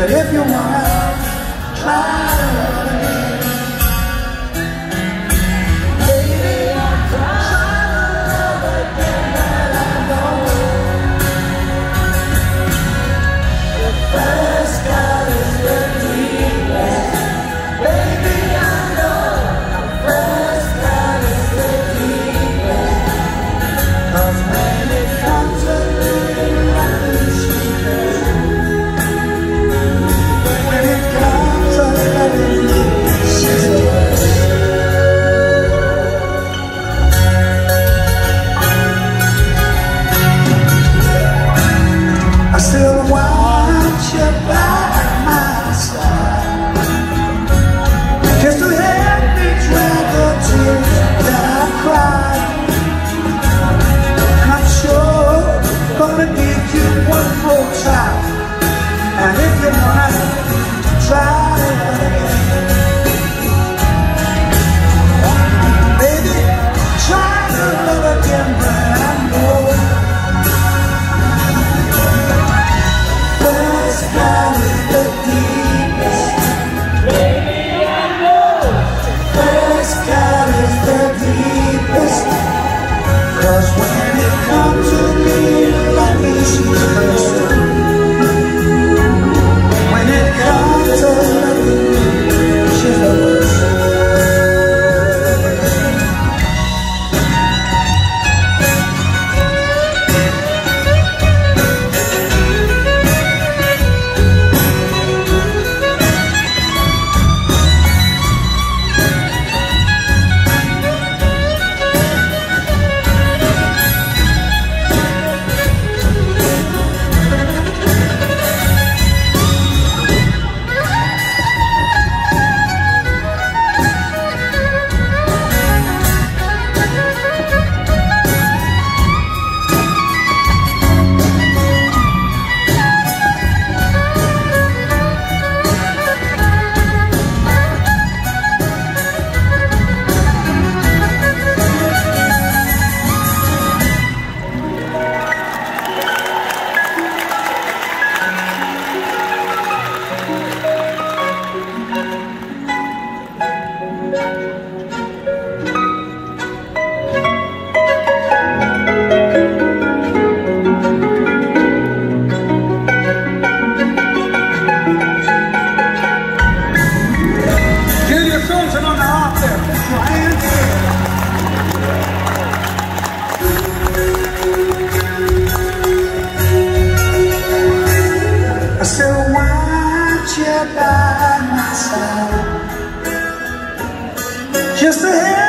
that if you wanna try Mr. Hill.